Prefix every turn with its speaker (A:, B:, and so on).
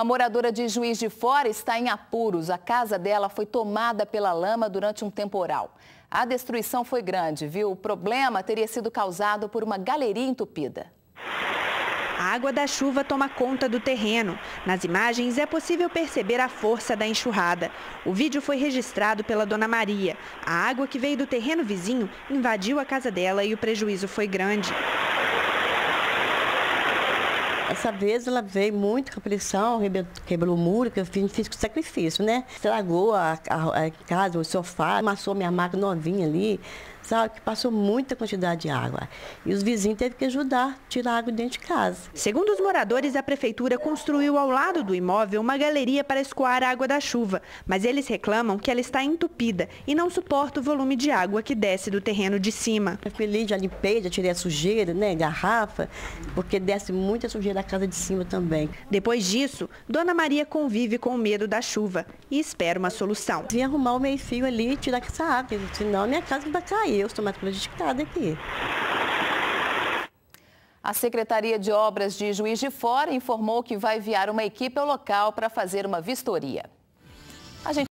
A: A moradora de Juiz de Fora está em apuros. A casa dela foi tomada pela lama durante um temporal. A destruição foi grande, viu? O problema teria sido causado por uma galeria entupida.
B: A água da chuva toma conta do terreno. Nas imagens é possível perceber a força da enxurrada. O vídeo foi registrado pela dona Maria. A água que veio do terreno vizinho invadiu a casa dela e o prejuízo foi grande.
C: Essa vez ela veio muito com a pressão, quebrou o muro, que eu fiz, fiz com sacrifício, né? Estragou a, a, a casa, o sofá, amassou minha máquina novinha ali, sabe? Que passou muita quantidade de água. E os vizinhos teve que ajudar a tirar água dentro de casa.
B: Segundo os moradores, a prefeitura construiu ao lado do imóvel uma galeria para escoar a água da chuva, mas eles reclamam que ela está entupida e não suporta o volume de água que desce do terreno de cima.
C: Eu feliz, já limpei, já tirei a sujeira, né? Garrafa, porque desce muita sujeira da casa de cima também.
B: Depois disso, Dona Maria convive com o medo da chuva e espera uma solução.
C: Vim arrumar o meio-fio ali e tirar essa água, senão minha casa vai cair, eu estou mais prejudicada aqui.
A: A Secretaria de Obras de Juiz de Fora informou que vai enviar uma equipe ao local para fazer uma vistoria. A gente